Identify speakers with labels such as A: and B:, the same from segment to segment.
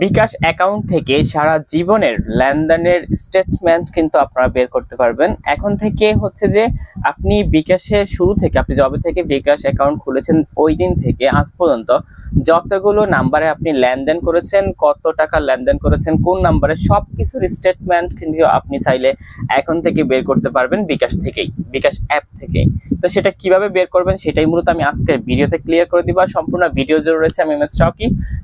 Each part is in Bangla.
A: বিকাশ অ্যাকাউন্ট থেকে সারা জীবনের লেনদেনের স্টেটমেন্ট কিন্তু আপনারা বের করতে পারবেন। এখন থেকে হচ্ছে যে আপনি বিকাশে শুরু থেকে, আপনি জবে থেকে বিকাশ অ্যাকাউন্ট খুলেছেন, ওই দিন থেকে আজ পর্যন্ত যতগুলো নাম্বারে আপনি লেনদেন করেছেন, কত টাকা লেনদেন করেছেন, কোন নাম্বারে সব কিছুর স্টেটমেন্ট কিন্তু আপনি চাইলে এখন থেকে বের করতে পারবেন বিকাশ থেকেই, বিকাশ অ্যাপ থেকে। তো সেটা কীভাবে বের করবেন সেটাই মূলত আমি আজকের ভিডিওতে ক্লিয়ার করে দিব। সম্পূর্ণ ভিডিও জুড়ে রয়েছে আমি এম এস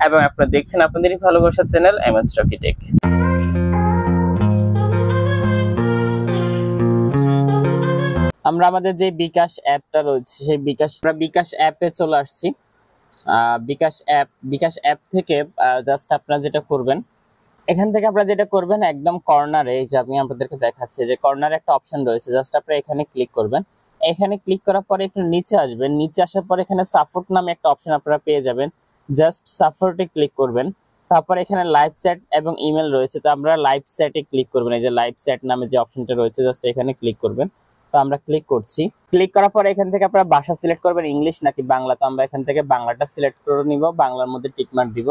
A: এবং আপনারা দেখছেন আপনাদেরই ভালোবাসার channel M S stocky tech. আমরা আমাদের যে বিকাশ অ্যাপটা রয়েছে, সেই বিকাশ আমরা বিকাশ অ্যাপে চলে আসছি। বিকাশ অ্যাপ বিকাশ অ্যাপ থেকে জাস্ট আপনারা যেটা করবেন, এখান থেকে আপনারা যেটা করবেন একদম কর্নারে যে আমি আপনাদেরকে দেখাচ্ছি, যে কর্নারে একটা অপশন রয়েছে জাস্ট আপনারা এখানে ক্লিক করবেন। এখানে ক্লিক করার পরে একটু নিচে আসবেন। নিচে আসার পর এখানে সাপোর্ট নামে একটা অপশন আপনারা পেয়ে যাবেন। জাস্ট সাপোর্টে ক্লিক করবেন। তারপর এখানে লাইভ চ্যাট এবং ইমেল রয়েছে, তো আমরা লাইভ চ্যাটে ক্লিক করবেন। এই যে লাইভ চ্যাট নামে যে অপশনটা রয়েছে জাস্ট এখানে ক্লিক করবেন। তো আমরা ক্লিক করছি। ক্লিক করার পর এখান থেকে আপনারা ভাষা সিলেক্ট করবেন ইংলিশ নাকি বাংলা, তো আমরা এখান থেকে বাংলাটা সিলেক্ট করে নিব, বাংলার মধ্যে টিকমার্ক দিব।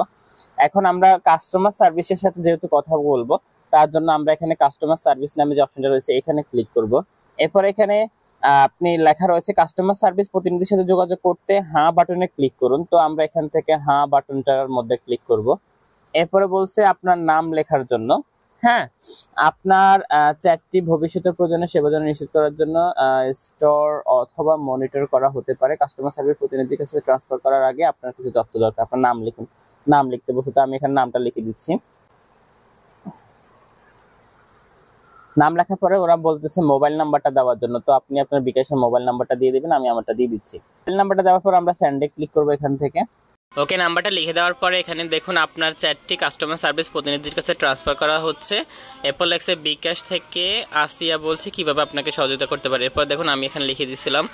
A: এখন আমরা কাস্টমার সার্ভিসের সাথে যেহেতু কথা বলব, তার জন্য আমরা এখানে কাস্টমার সার্ভিস নামে যে অপশনটা রয়েছে, এখানে ক্লিক করব। এরপর এখানে আপনি লেখা রয়েছে কাস্টমার সার্ভিস প্রতিনিধির সাথে যোগাযোগ করতে হ্যাঁ বাটনে ক্লিক করুন। তো আমরা এখান থেকে হ্যাঁ বাটনটার মধ্যে ক্লিক করব। এরপরে বলছে আপনার নাম লেখার জন্য। হ্যাঁ আপনার চ্যাটটি ভবিষ্যতের প্রয়োজনে সেবা জন্য নিশ্চিত করার জন্য স্টোর অথবা মনিটর করা হতে পারে। কাস্টমার সার্ভিস প্রতিনিধির কাছে ট্রান্সফার করার আগে আপনার কিছু তথ্য দরকার। আপনার নাম লিখুন। নাম লিখতে বলছে, তো আমি এখানে নামটা লিখে দিচ্ছি। নাম লেখার পরে ওরা বলতেছে, মোবাইল নাম্বারটা দেওয়ার জন্য। তো আপনি আপনার বিকাশের মোবাইল নাম্বারটা দিয়ে দেবেন, আমি আমারটা দিয়ে দিচ্ছি। মোবাইল নাম্বারটা দেওয়ার পর আমরা স্যান্ডে ক্লিক করব এখান থেকে। ওকে, নাম্বারটা লিখে দেওয়ার পরে এখানে দেখুন আপনার চ্যাটটি কাস্টমার সার্ভিস প্রতিনিধির কাছে ট্রান্সফার করা হচ্ছে। এরপর লেখছে, বিকাশ থেকে আসিয়া বলছে কীভাবে আপনাকে সহযোগিতা করতে পারে। এরপর দেখুন, আমি এখানে লিখে দিয়েছিলাম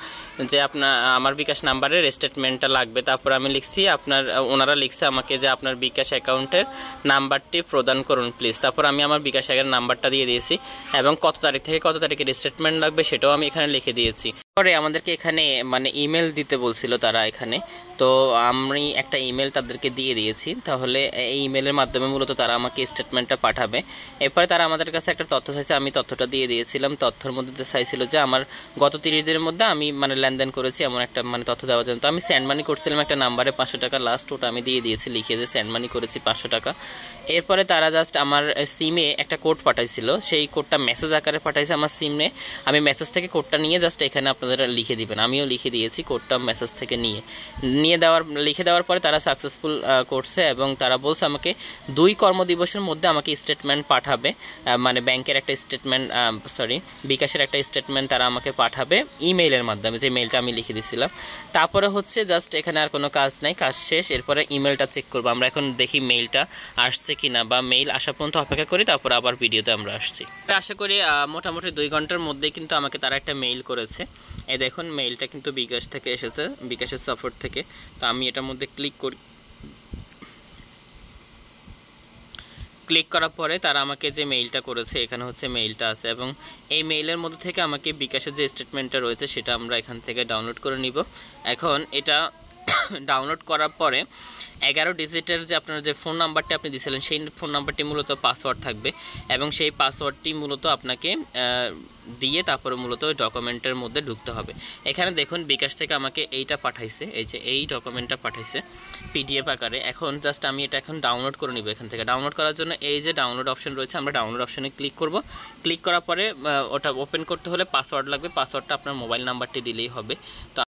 A: যে আপনার, আমার বিকাশ নাম্বারের স্টেটমেন্টটা লাগবে। তারপর আমি লিখছি, আপনার, ওনারা লিখছে আমাকে যে আপনার বিকাশ অ্যাকাউন্টের নাম্বারটি প্রদান করুন প্লিজ তারপর আমি আমার বিকাশ অ্যাকাউন্ট নাম্বারটা দিয়ে দিয়েছি এবং কত তারিখ থেকে কত তারিখের স্টেটমেন্ট লাগবে সেটাও আমি এখানে লিখে দিয়েছি। পরে আমাদেরকে এখানে মানে ইমেল দিতে বলছিল তারা এখানে। তো আমি একটা ইমেল তাদেরকে দিয়ে দিয়েছি। তাহলে এই ইমেলের মাধ্যমে মূলত তারা আমাকে স্টেটমেন্টটা পাঠাবে। এরপরে তারা আমাদের কাছে একটা তথ্য চাইছে, আমি তথ্যটা দিয়ে দিয়েছিলাম। তথ্যের মধ্যে চাইছিল যে, আমার গত তিরিশ দিনের মধ্যে আমি মানে লেনদেন করেছি এমন একটা মানে তথ্য দেওয়ার জন্য। তো আমি স্যান্ড মানি করছিলাম একটা নাম্বারে পাঁচশো টাকা। লাস্ট ওটা আমি দিয়ে দিয়েছি, লিখে যে স্যান্ড মানি করেছি পাঁচশো টাকা। এরপরে তারা জাস্ট আমার সিমে একটা কোড পাঠাইছিল। সেই কোডটা মেসেজ আকারে পাঠাইছে আমার সিমে আমি মেসেজ থেকে কোডটা নিয়ে জাস্ট এখানে আপনাদের লিখে দিবেন। আমিও লিখে দিয়েছি কোডটা মেসেজ থেকে নিয়ে। নিয়ে দেওয়ার, লিখে দেওয়ার পরে তারা সাকসেসফুল করছে এবং তারা বলছে আমাকে দুই কর্মদিবসের মধ্যে আমাকে স্টেটমেন্ট পাঠাবে। মানে ব্যাংকের একটা স্টেটমেন্ট সরি বিকাশের একটা স্টেটমেন্ট তারা আমাকে পাঠাবে ইমেইলের মাধ্যমে, যে মেইলটা আমি লিখে দিয়েছিলাম তারপরে হচ্ছে জাস্ট এখানে আর কোনো কাজ নাই, কাজ শেষ। এরপরে ইমেলটা চেক করব। আমরা এখন দেখি মেইলটা আসছে কি না বা মেইল আসা পর্যন্ত অপেক্ষা করি, তারপর আবার ভিডিওতে আমরা আসছি। আশা করি মোটামুটি দুই ঘণ্টার মধ্যে কিন্তু আমাকে তারা একটা মেইল করেছে। এই দেখুন মেইলটা কিন্তু বিকাশ থেকে এসেছে, বিকাশের সাপোর্ট থেকে। তো আমি এটার মধ্যে ক্লিক করি। ক্লিক করার পরে তারা আমাকে যে মেইলটা করেছে, এখানে হচ্ছে মেইলটা আছে এবং এই মেইলের মধ্যে থেকে আমাকে বিকাশের যে স্টেটমেন্টটা রয়েছে, সেটা আমরা এখান থেকে ডাউনলোড করে নিব। এখন এটা ডাউনলোড করার পরে এগারো ডিজিটের যে আপনার যে ফোন নাম্বারটি আপনি দিয়েছিলেন সেই ফোন নাম্বারটি মূলত পাসওয়ার্ড থাকবে এবং সেই পাসওয়ার্ডটি মূলত আপনাকে দিয়ে তারপরে মূলত ওই ডকুমেন্টের মধ্যে ঢুকতে হবে। এখানে দেখুন বিকাশ থেকে আমাকে এইটা পাঠাইছে, এই যে এই ডকুমেন্টটা পাঠাইছে পিডিএফ আকারে। এখন জাস্ট আমি এটা এখন ডাউনলোড করে নিব এখান থেকে। ডাউনলোড করার জন্য এই যে ডাউনলোড অপশন রয়েছে, আমরা ডাউনলোড অপশনে ক্লিক করব। ক্লিক করার পরে ওটা ওপেন করতে হলে পাসওয়ার্ড লাগবে। পাসওয়ার্ডটা আপনার মোবাইল নাম্বারটি দিলেই হবে। তো